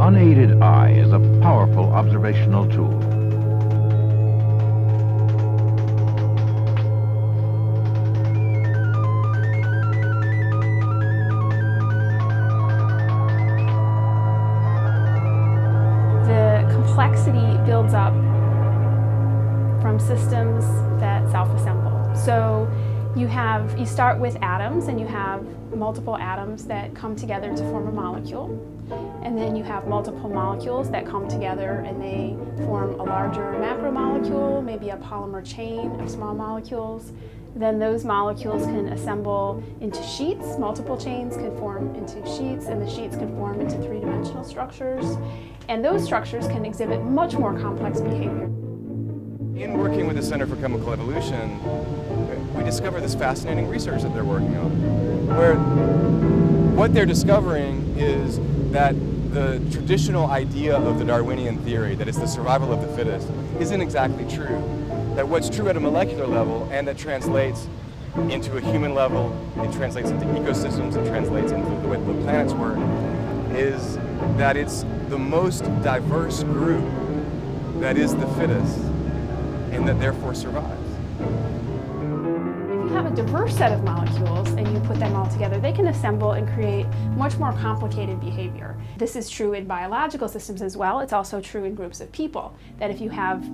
unaided eye is a powerful observational tool. The complexity builds up from systems that self-assemble. So you have, you start with atoms and you have multiple atoms that come together to form a molecule. And then you have multiple molecules that come together and they form a larger macromolecule, maybe a polymer chain of small molecules. Then those molecules can assemble into sheets. Multiple chains can form into sheets and the sheets can form into three-dimensional structures. And those structures can exhibit much more complex behavior. In working with the Center for Chemical Evolution, discover this fascinating research that they're working on, where what they're discovering is that the traditional idea of the Darwinian theory, that it's the survival of the fittest, isn't exactly true. That what's true at a molecular level and that translates into a human level, it translates into ecosystems, it translates into the way the planets work, is that it's the most diverse group that is the fittest and that therefore survives. Diverse set of molecules and you put them all together, they can assemble and create much more complicated behavior. This is true in biological systems as well. It's also true in groups of people, that if you have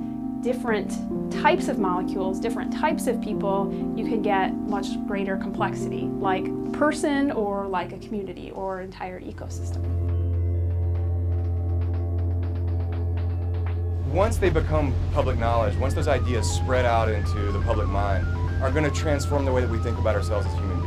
different types of molecules, different types of people, you can get much greater complexity, like a person or like a community or entire ecosystem. once they become public knowledge, once those ideas spread out into the public mind, are going to transform the way that we think about ourselves as human